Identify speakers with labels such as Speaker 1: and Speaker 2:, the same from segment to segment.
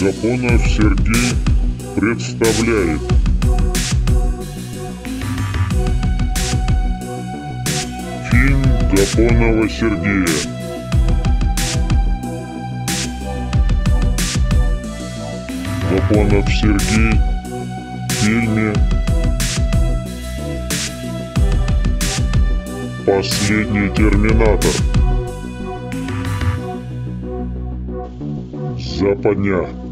Speaker 1: Гапонов Сергей представляет. Фильм Гапонова Сергея. Гапонов Сергей в фильме Последний терминатор Западня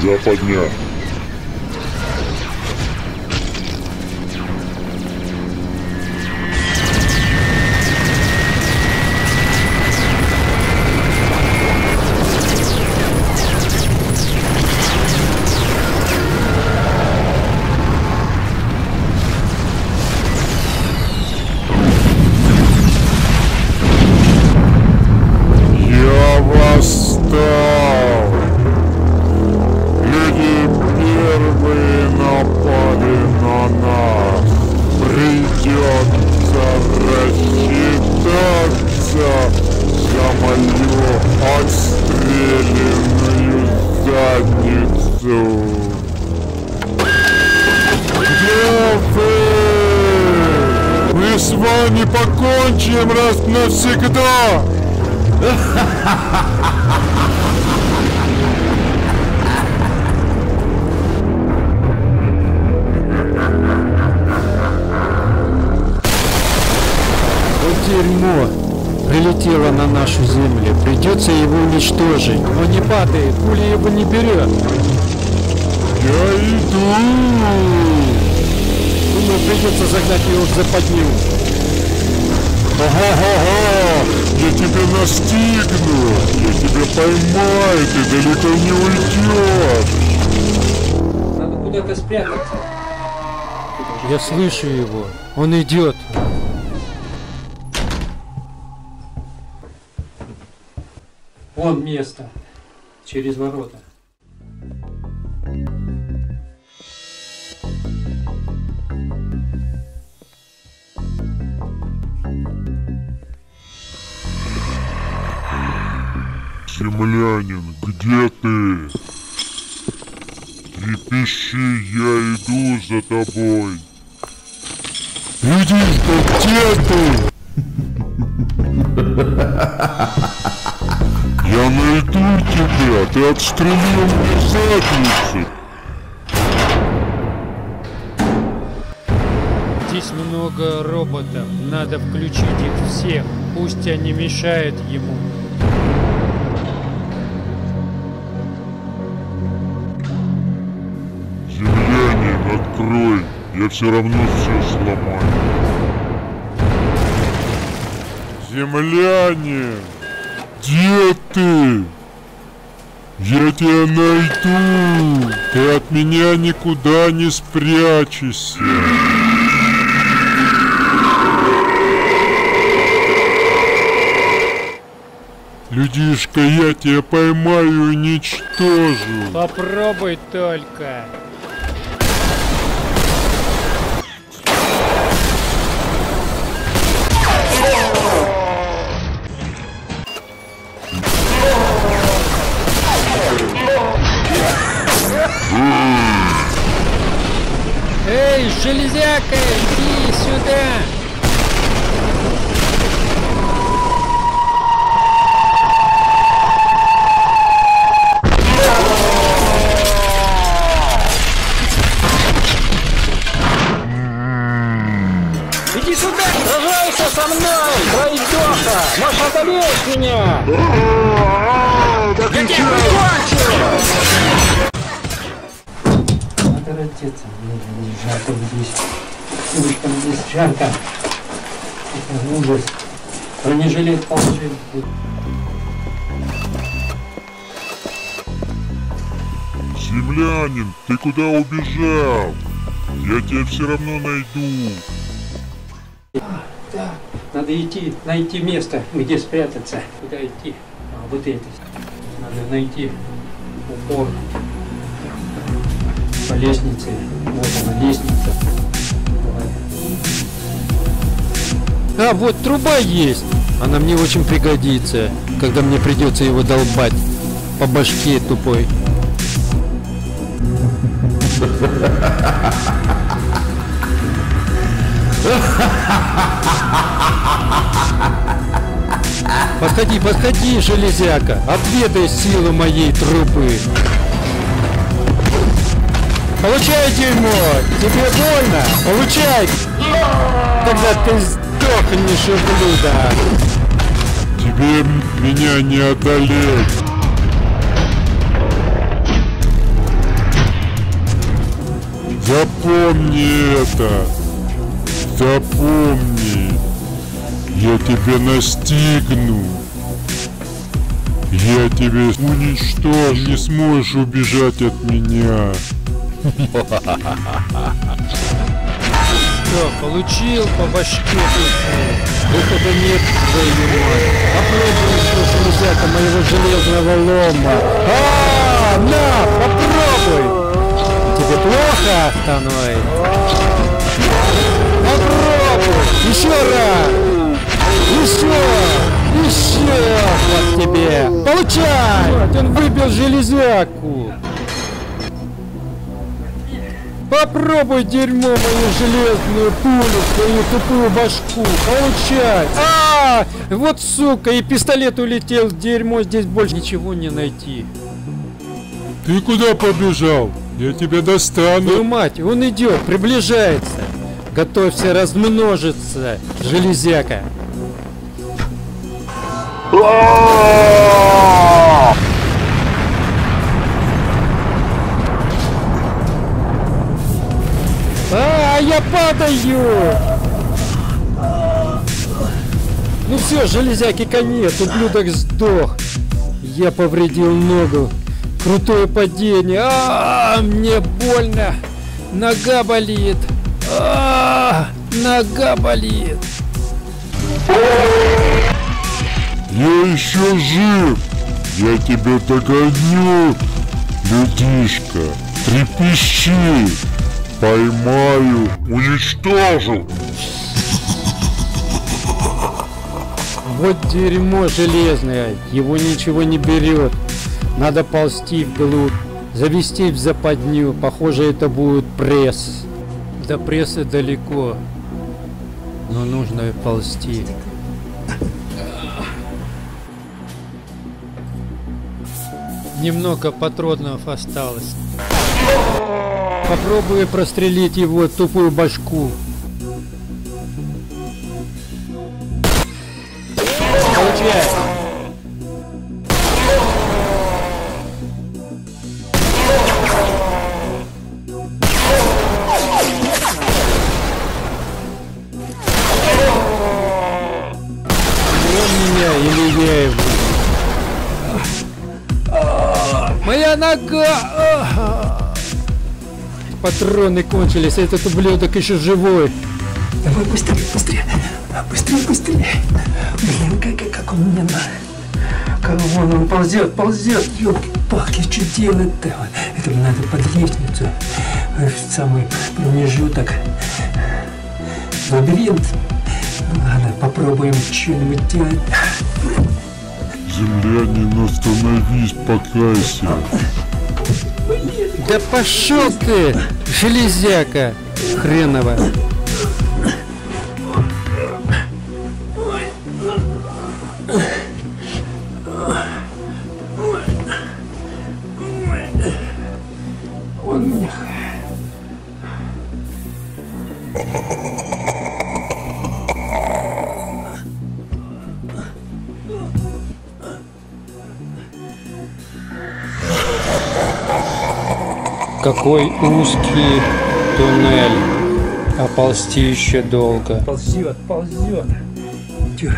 Speaker 1: Западня. Покончим раз навсегда.
Speaker 2: Дерьмо прилетело на нашу землю. Придется его уничтожить. Он не падает, пуля его не берет.
Speaker 1: Я иду.
Speaker 2: Думаю, придется загнать его в западню.
Speaker 1: Ага-ага, я тебя настигну, я тебя поймаю, ты далеко не уйдешь.
Speaker 3: Надо куда-то спрятаться.
Speaker 2: Я слышу его. Он идет.
Speaker 3: Вон место. Через ворота.
Speaker 1: Землянин, где ты? Трепещи, я иду за тобой. Людишка, где ты? Я найду тебя, ты отстрелил мне задницу.
Speaker 2: Здесь много роботов. Надо включить их всех. Пусть они мешают ему.
Speaker 1: Открой, я все равно все сломаю. Землянин, где ты? Я тебя найду. Ты от меня никуда не спрячешься. Людишка, я тебя поймаю и уничтожу.
Speaker 2: Попробуй только. Эй, железяка, иди сюда!
Speaker 3: Иди сюда! Сражайся со мной! Пройдоха! Можешь одолеть меня! Раздеться. Мне здесь жарко здесь. Слишком здесь жарко. Это ужас. Бронежилет положи.
Speaker 1: Землянин, ты куда убежал? Я тебя все равно найду.
Speaker 3: Да, надо идти, найти место, где спрятаться. Куда идти? А, вот это. Надо найти упор по лестнице. Вот она, лестница.
Speaker 2: А, вот труба есть. Она мне очень пригодится, когда мне придется его долбать по башке тупой. Подходи, подходи, железяка, отведай силу моей трубы. Получай дерьмо! Тебе больно? Получай! Тогда ты сдохнешь, ублюдок!
Speaker 1: Тебе меня не одолеть. Запомни это. Запомни. Я тебя настигну. Я тебя уничтожу. Не сможешь убежать от меня.
Speaker 2: Все, получил по башке тут. Выхода нет, твою мать. Попробуй еще железяка моего железного лома. А, на, попробуй. Тебе плохо становится? Попробуй. Еще раз. Еще. Еще. Вот тебе. Получай. Он выбил железяку. Попробуй дерьмо мою железную пулю, свою тупую башку. Получай. А, вот сука, и пистолет улетел дерьмо, здесь больше ничего не найти.
Speaker 1: Ты куда побежал? Я тебя
Speaker 2: Твою
Speaker 1: достану.
Speaker 2: мать, он идет, приближается. Готовься размножиться, железяка. Я падаю! Ну все, железяки конец, ублюдок сдох. Я повредил ногу. Крутое падение. А, мне больно. Нога болит. А, нога болит.
Speaker 1: Я еще жив. Я тебя догоню, людишка. Трепещи. Поймаю, уничтожу.
Speaker 2: Вот дерьмо железное. Его ничего не берет. Надо ползти вглубь. Завести в западню. Похоже, это будет пресс. До пресса далеко. Но нужно ползти. Немного патронов осталось. Попробую прострелить его тупую башку. Патроны кончились, а этот ублюдок еще живой.
Speaker 3: Давай быстрее, быстрее. Быстрее, быстрее. Блин, как, как он мне на... Как вон он ползет, ползет. Ёлки-палки, что делать-то? Это мне надо под лестницу. В самый промежуток. Лабиринт. Ну ладно, попробуем что-нибудь делать.
Speaker 1: Землянин, остановись, покайся.
Speaker 2: Да пошел ты, железяка хренова. Какой узкий туннель. А еще долго.
Speaker 3: Ползет, ползет. Тю.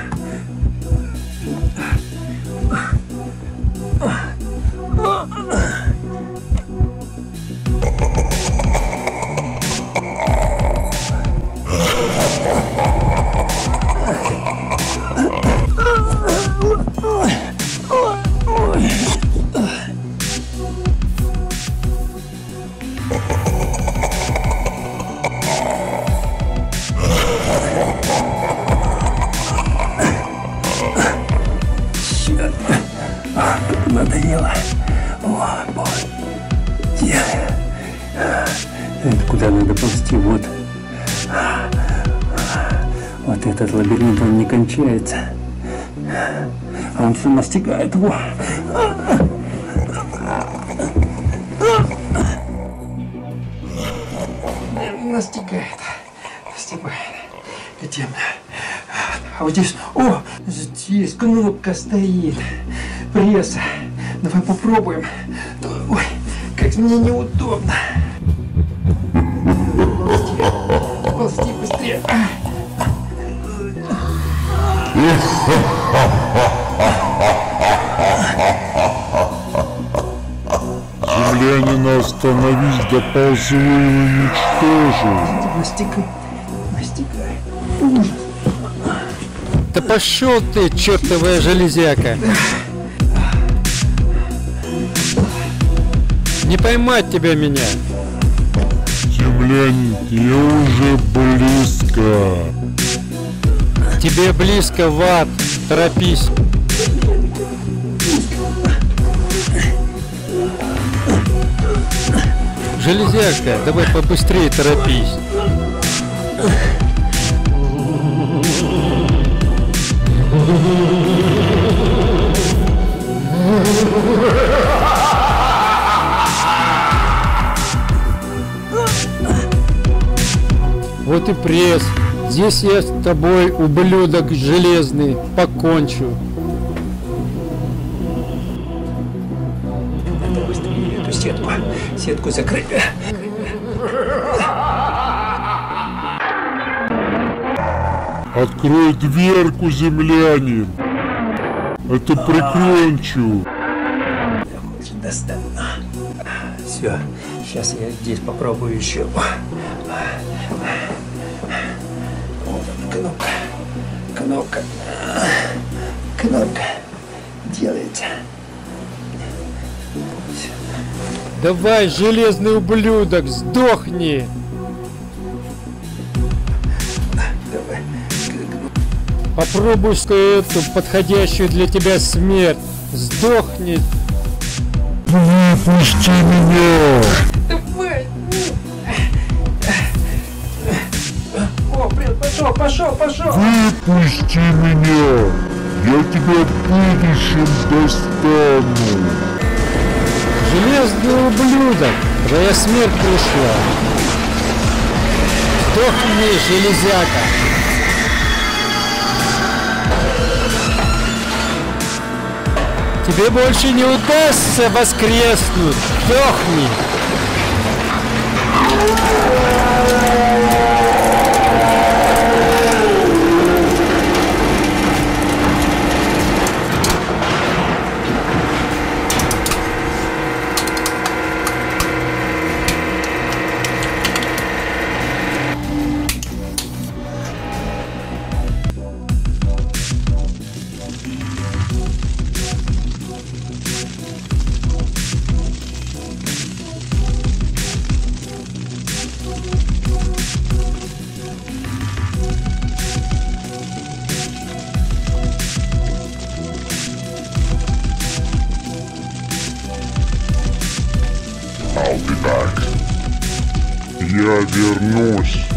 Speaker 3: Ползти, вот. Вот этот лабиринт, он не кончается. А он все настигает его. Настигает. Настигает. Где? А вот здесь, о, здесь кнопка стоит. Пресса. Давай попробуем. Ой, как мне неудобно.
Speaker 1: Землянина остановись, да ползу его уничтожу.
Speaker 3: Настигай, настигай.
Speaker 2: Да пошел ты, чертовая железяка! Не поймать тебя меня!
Speaker 1: Землянин, я уже близко.
Speaker 2: Тебе близко в ад! Торопись! Железяка, давай побыстрее торопись! Вот и пресс. Здесь я с тобой, ублюдок железный, покончу.
Speaker 3: Эту сетку, сетку закрыть.
Speaker 1: Открой дверку, землянин. Это прикончу.
Speaker 3: Хочет достать. Все, сейчас я здесь попробую еще. Вот она, кнопка. Кнопка. Кнопка. Делается.
Speaker 2: Давай, железный ублюдок, сдохни!
Speaker 3: Давай.
Speaker 2: Попробуй эту подходящую для тебя смерть. Сдохни.
Speaker 1: Выпусти меня.
Speaker 3: Давай. О, блин, пошел, пошел, пошел.
Speaker 1: Выпусти меня. Я тебя в будущем достану.
Speaker 2: Железный ублюдок, твоя смерть пришла. Сдохни, железяка. Тебе больше не удастся воскреснуть. Сдохни.
Speaker 1: Я вернусь.